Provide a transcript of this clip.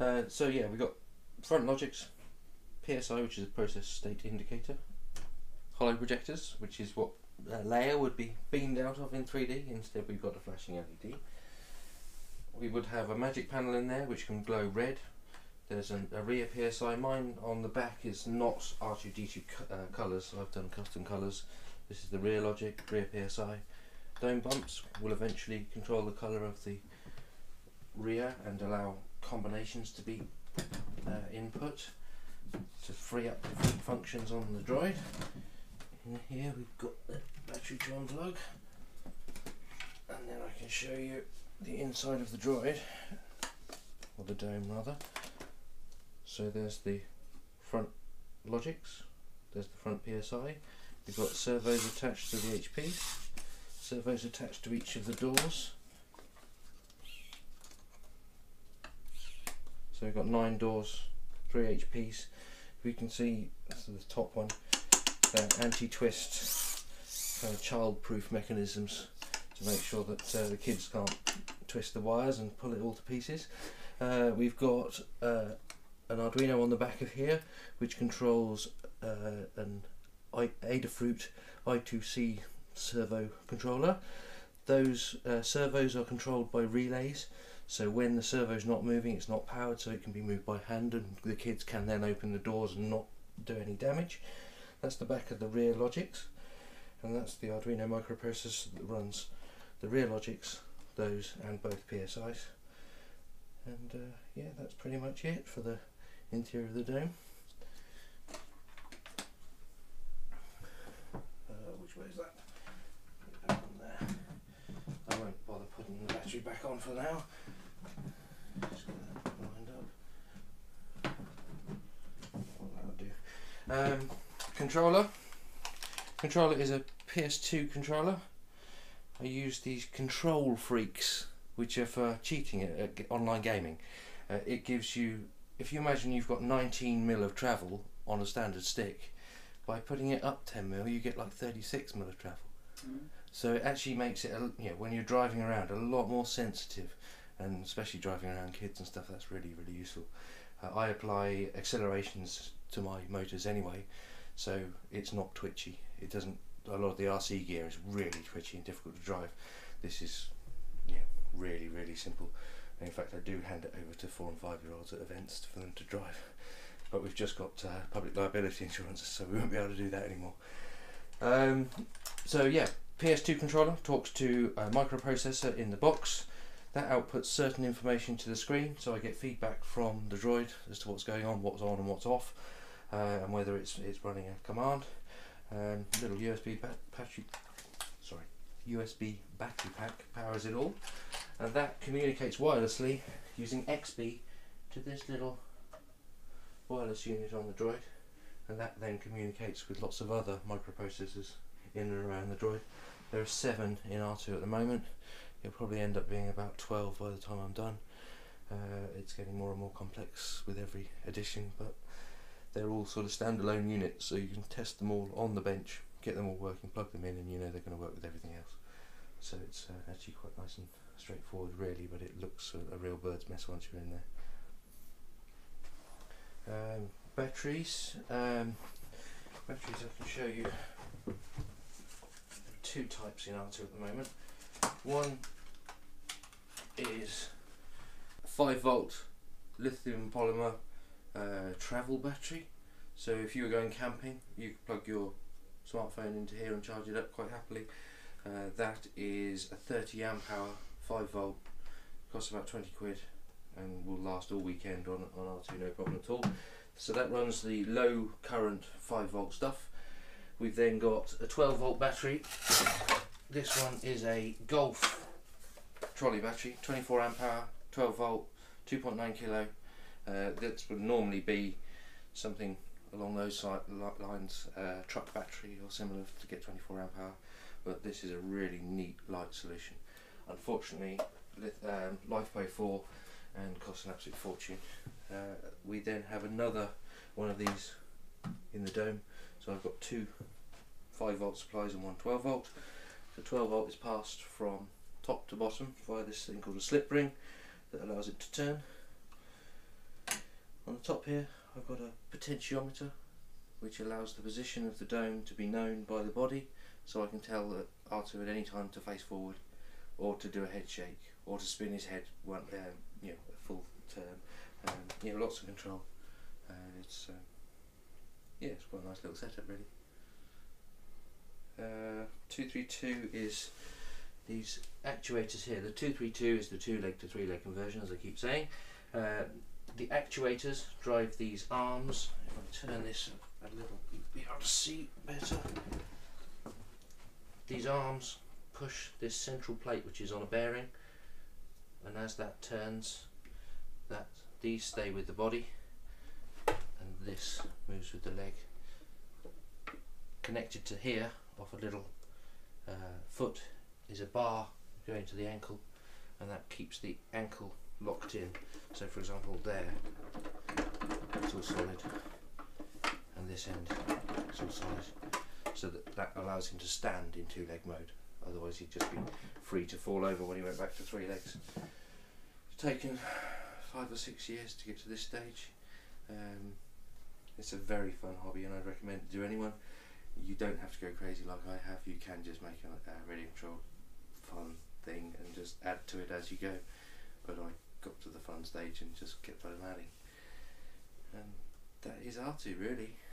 Uh, so yeah, we've got front logics, PSI, which is a process state indicator, holo projectors, which is what a layer would be beamed out of in 3D. Instead, we've got a flashing LED. We would have a magic panel in there, which can glow red. There's an, a rear PSI. Mine on the back is not R2D2 co- uh, colours. I've done custom colours. This is the rear logic, rear PSI. Dome bumps will eventually control the colour of the rear and allow combinations to be uh, input to free up different functions on the droid. In here we've got the battery to unplug and then I can show you the inside of the droid or the dome rather. So there's the front logics, there's the front PSI, we've got servos attached to the HP, servos attached to each of the doors. So we've got nine doors, three HPs. We can see so the top one, anti-twist, uh, child-proof mechanisms to make sure that uh, the kids can't twist the wires and pull it all to pieces. Uh, we've got uh, an Arduino on the back of here, which controls uh, an I- Adafruit I2C servo controller. Those uh, servos are controlled by relays, so when the servo's not moving, it's not powered, so it can be moved by hand, and the kids can then open the doors and not do any damage. That's the back of the rear logics, and that's the Arduino microprocessor that runs the rear logics, those, and both PSIs. And uh, yeah, that's pretty much it for the interior of the dome. Uh, which way is that? I won't bother putting the battery back on for now. Just get that lined up. What that'll do. Um, controller. Controller is a PS2 controller. I use these KontrolFreeks, which are for cheating at, at online gaming. Uh, it gives you, if you imagine you've got 19 mil of travel on a standard stick, by putting it up 10 mil, you get like 36 mil of travel. So it actually makes it, a, you know, when you're driving around, a lot more sensitive, and especially driving around kids and stuff. That's really really useful. Uh, I apply accelerations to my motors anyway, so it's not twitchy. It doesn't. A lot of the RC gear is really twitchy and difficult to drive. This is, yeah, really really simple. And in fact, I do hand it over to four and five year olds at events for them to drive. But we've just got uh, public liability insurance, so we won't be able to do that anymore. Um, so yeah, PS2 controller talks to a microprocessor in the box. That outputs certain information to the screen, so I get feedback from the droid as to what's going on, what's on and what's off, uh, and whether it's it's running a command. Um, little USB battery, sorry, USB battery pack powers it all, and that communicates wirelessly using XBee to this little wireless unit on the droid, and that then communicates with lots of other microprocessors in and around the droid. There are seven in R2 at the moment. It'll probably end up being about 12 by the time I'm done. Uh, it's getting more and more complex with every edition, but they're all sort of standalone units, so you can test them all on the bench, get them all working, plug them in, and you know they're going to work with everything else. So it's uh, actually quite nice and straightforward, really, but it looks a, a real bird's mess once you're in there. Um, batteries. Um, batteries, I can show you two types in R2 at the moment. One is 5 volt lithium polymer uh, travel battery. So if you were going camping, you could plug your smartphone into here and charge it up quite happily. Uh, that is a 30 amp hour, 5 volt, costs about 20 quid and will last all weekend on, on R2, no problem at all. So that runs the low current 5 volt stuff. We've then got a 12 volt battery. This one is a Golf trolley battery, 24 amp hour, 12 volt, 2.9 kilo. Uh, that would normally be something along those lines, uh, truck battery or similar to get 24 amp hour. But this is a really neat light solution. Unfortunately, um, LiFePO4 and costs an absolute fortune. Uh, we then have another one of these in the dome. So I've got two 5 volt supplies and one 12 volt. The 12 volt is passed from top to bottom via this thing called a slip ring that allows it to turn. The top here I've got a potentiometer which allows the position of the dome to be known by the body so I can tell that R2 at any time to face forward or to do a head shake or to spin his head one um, you know a full turn. Um, you know lots of control. And it's um, yeah it's quite a nice little setup really. Uh, 232 is these actuators here. The 232 is the two leg to three leg conversion as I keep saying. Uh, the actuators drive these arms. If I turn this a little you'll be able to see better. These arms push this central plate which is on a bearing. And as that turns that these stay with the body. And this moves with the leg. Connected to here off a little uh, foot is a bar going to the ankle. And that keeps the ankle locked in. So for example there it's all solid. And this end it's all solid. So that that allows him to stand in two leg mode. Otherwise he'd just be free to fall over when he went back to three legs. It's taken five or six years to get to this stage. Um, it's a very fun hobby and I'd recommend it to anyone. You don't have to go crazy like I have. You can just make a, a radio control fun thing and just add to it as you go. But I got to the fun stage and just kept on adding. And that is R2 really